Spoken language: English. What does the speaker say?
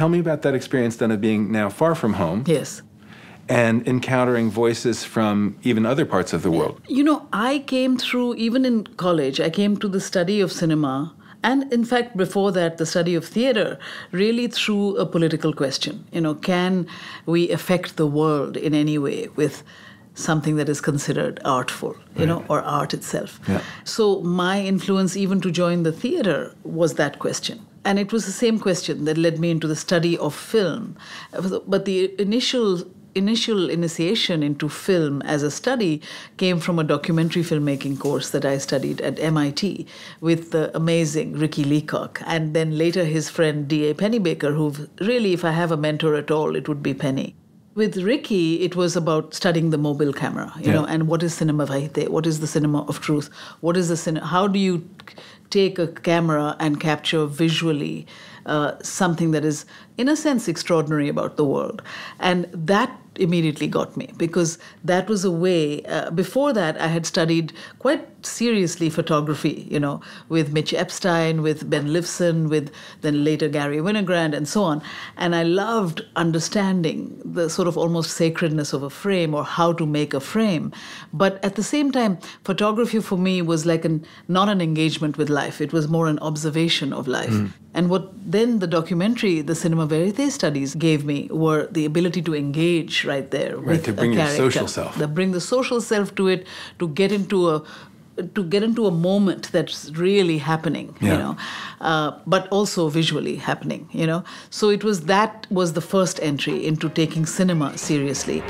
tell me about that experience then of being now far from home. Yes. And encountering voices from even other parts of the world. You know, I came through, even in college, I came to the study of cinema and in fact before that the study of theater really through a political question you know can we affect the world in any way with something that is considered artful you right. know or art itself yeah. so my influence even to join the theater was that question and it was the same question that led me into the study of film but the initial initial initiation into film as a study came from a documentary filmmaking course that I studied at MIT with the amazing Ricky Leacock, and then later his friend D.A. Pennebaker, who really, if I have a mentor at all, it would be Penny. With Ricky, it was about studying the mobile camera, you yeah. know, and what is cinema verite? What is the cinema of truth? What is the cinema? How do you take a camera and capture visually uh, something that is, in a sense, extraordinary about the world? And that immediately got me because that was a way. Uh, before that, I had studied quite seriously photography, you know, with Mitch Epstein, with Ben Lifson, with then later Garry Winogrand, and so on. And I loved understanding the sort of almost sacredness of a frame or how to make a frame. But at the same time, photography for me was like an not an engagement with life; it was more an observation of life. Mm. And what then the documentary, the cinema verite studies gave me were the ability to engage right there right, with to bring a your social self, to bring the social self to it, to get into a to get into a moment that's really happening, yeah. you know, uh, but also visually happening, you know. So it was that was the first entry into taking cinema seriously.